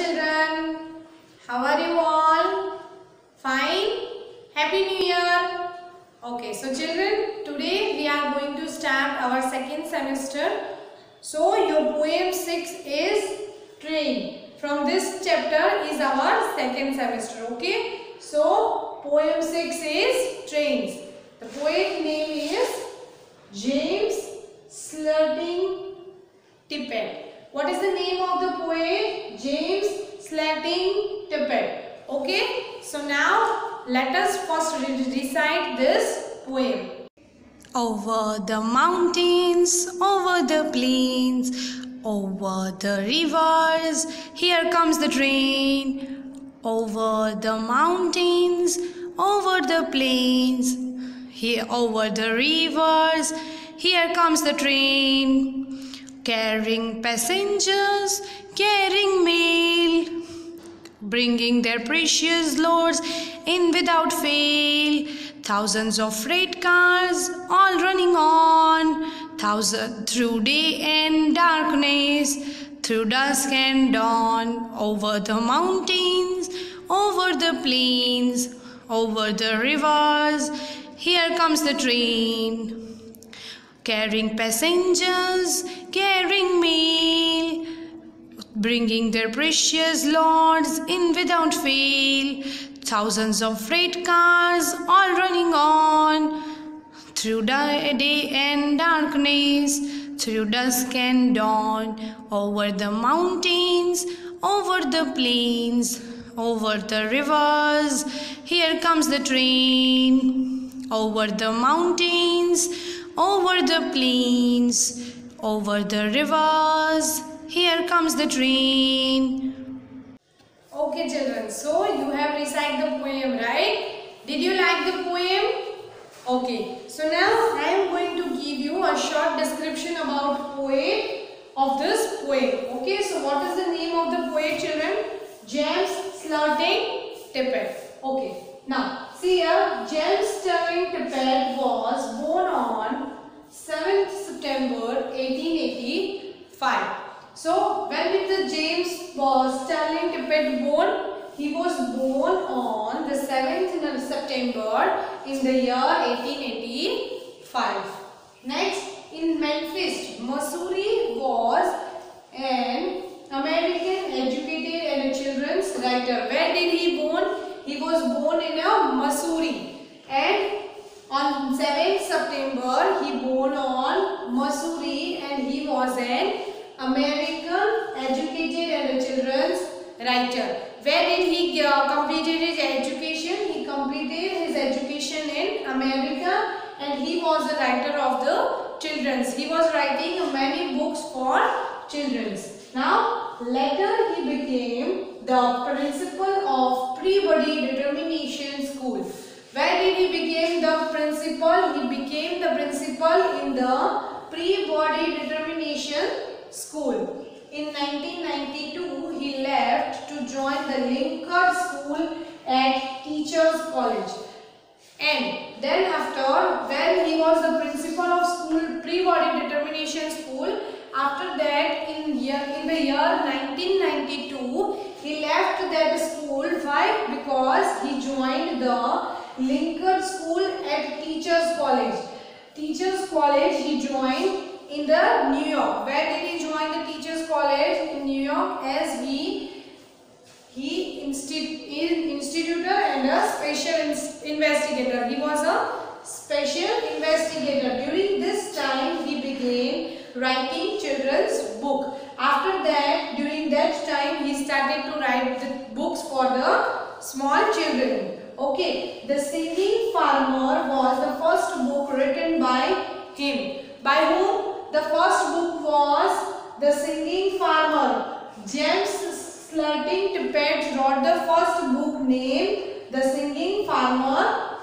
children. How are you all? Fine? Happy New Year. Okay, so children, today we are going to start our second semester. So your poem 6 is train. From this chapter is our second semester. Okay. So poem 6 is trains. The poet name is James Sterling Tippett. What is the name of the poet? James Sterling Tippett. Okay. So now let us first recite Over the mountains, over the plains, over the rivers, here comes the train. Over the mountains, over the plains, here over the rivers, here comes the train. Carrying passengers, carrying mail, bringing their precious loads in without fail. Thousands of freight cars all running on, thousand through day and darkness, through dusk and dawn, over the mountains, over the plains, over the rivers. Here comes the train. Carrying passengers, carrying mail, bringing their precious loads in without fail. Thousands of freight cars all running on through di- day and darkness, through dusk and dawn, over the mountains, over the plains, over the rivers. Here comes the train, over the mountains, over the plains, over the rivers. Here comes the train. Okay children, so you have recited the poem, right? Did you like the poem? Okay, so now I am going to give you a short description about poet of this poem. Okay, so what is the name of the poet children? James Sterling Tippett. Okay, now see here, James Sterling Tippett was born on 7th September 1885. So when did the James was Sterling Tippett born? He was born on the 7th of September in the year 1885. Next, in Memphis, Missouri was an American educated and a children's writer. Where did he born? He was born in a Missouri and on 7th September he born on Missouri and he was an American educated and children's writer. Where did he uh, his education? He completed his education in America and he was a writer of the children's. He was writing many books for children's. Now later he became the principal of Peabody Demonstration School. Where did he become the principal? He became the principal in the Pre-Body Determination School. In 1992, he left to join the Lincoln School at Teachers College. And then after, when he was the principal of school, pre-body determination school, after that in, year, in the year 1992, he left that school. Why? Because he joined the Lincoln School at Teachers College. Teachers College he joined in the New York. Where did he join the Teachers College? In New York as he he insti is institutor and a special investigator. He was a special investigator. During this time he began writing children's book. After that, during that time he started to write the books for the small children. Okay, The Singing Farmer was the first book written by him. By whom? The first book was The Singing Farmer. James Sterling Tippett wrote the first book named The Singing Farmer.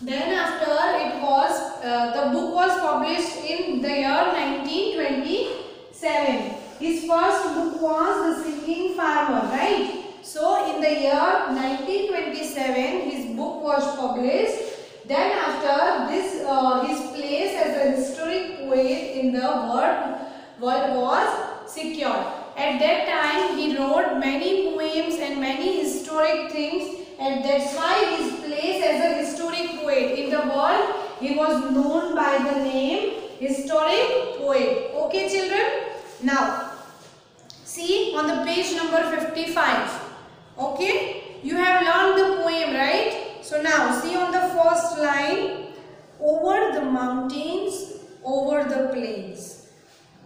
Then after it was, uh, the book was published in the year 1927. His first book was The Singing Farmer, right? So in the year 1927 his book was published. Then after this uh, his place as a historic poet in the world, world was secured. At that time he wrote many poems and many historic things and that's why he is placed as a historic poet in the world. He was known by the name historic poet. Okay children? Now, see on the page number 55. Okay? You have learned the poem, right? So now, see on the first line. Over the mountains, over the plains,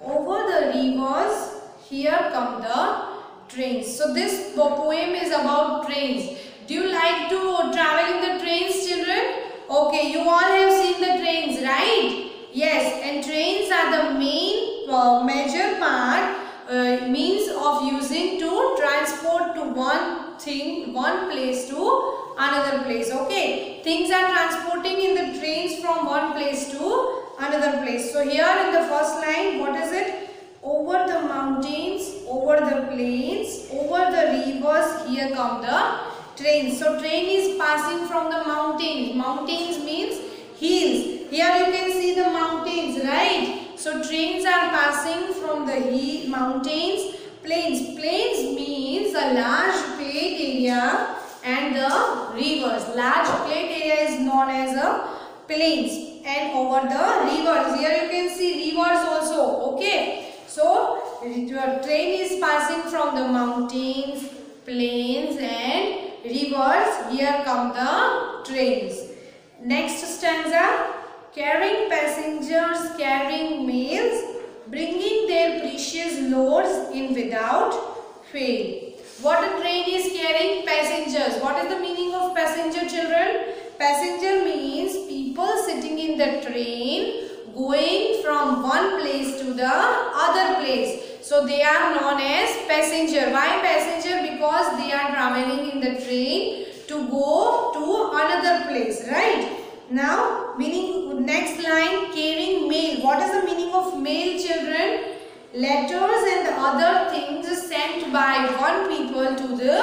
over the rivers, here come the trains. So this poem is about trains. Do you like to travel in the trains children? Okay, you all have seen the trains, right? Yes, and trains are the main uh, major part uh, means of using to transport to one thing, one place to another place. Okay, things are transporting in the trains from one place to place. So here in the first line, what is it? Over the mountains, over the plains, over the rivers, here come the trains. So train is passing from the mountains. Mountains means hills. Here you can see the mountains, right? So trains are passing from the mountains, plains. Plains means a large plain area and the rivers. Large plain area is known as a plains and over the rivers. Here you can see rivers also. Okay. So your train is passing from the mountains, plains and rivers. Here come the trains. Next stanza. Carrying passengers, carrying mails, bringing their precious loads in without fail. What a train is carrying passengers. What is the meaning of passenger children? Passenger the train going from one place to the other place. So they are known as passenger. Why passenger? Because they are traveling in the train to go to another place, right? Now, meaning next line carrying mail. What is the meaning of mail children? Letters and other things sent by one people to the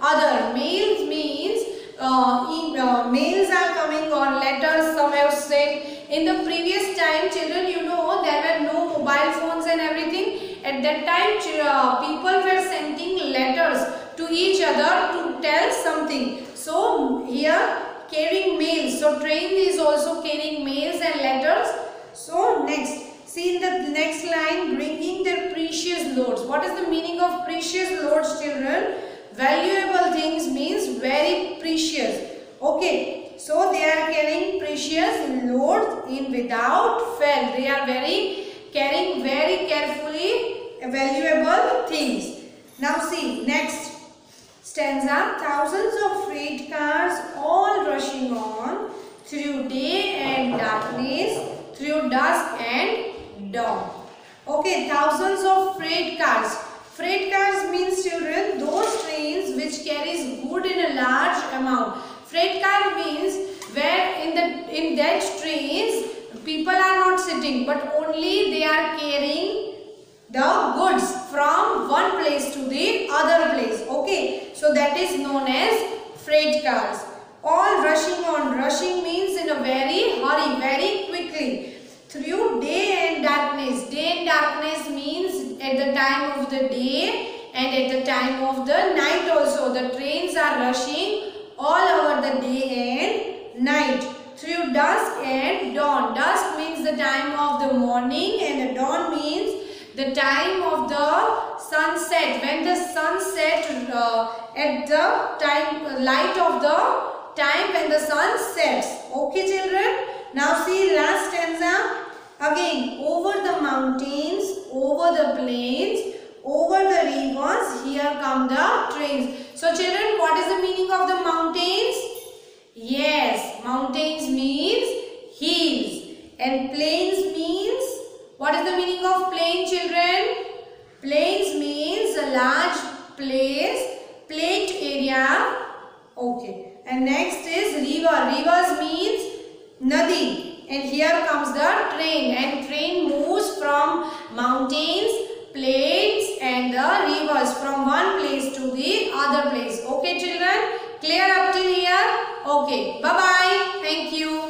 other. Mail means uh, uh, mails are coming or letters some have sent. In the previous time children you know there were no mobile phones and everything. At that time uh, people were sending letters to each other to tell something. So here carrying mails. So train is also carrying mails and letters. So next, see in the next line, bringing their precious loads. What is the meaning of precious loads children? Valuable things means very precious. Okay, so they are carrying precious loads in without fail. They are very carrying very carefully valuable things. Now see next stanza thousands of freight cars all rushing on through day and darkness through dusk and dawn okay thousands of freight cars freight cars means children those trains which carries good in a large amount freight car means where in the in that trains people are not sitting but only they are carrying the goods from one place to the other place. Okay. So that is known as freight cars. All rushing on. Rushing means in a very hurry, very quickly. Through day and darkness. Day and darkness means at the time of the day and at the time of the night also. The trains are rushing all over the day and night. Through dusk and dawn. Dusk means the time of the morning and the dawn means the time of the sunset when the sunset uh, at the time uh, light of the time when the sun sets okay children now see last stanza again over the mountains over the plains over the rivers. Here come the trains. So children, what is the meaning of the mountains? Yes, mountains means hills and plains means, what is the meaning of plain children? Plains means a large place, plain area. Okay. And next is river. Rivers means nadi. And here comes the train. And train moves from mountains, plain and the reverse from one place to the other place. Okay children, clear up till here? Okay, bye-bye. Thank you.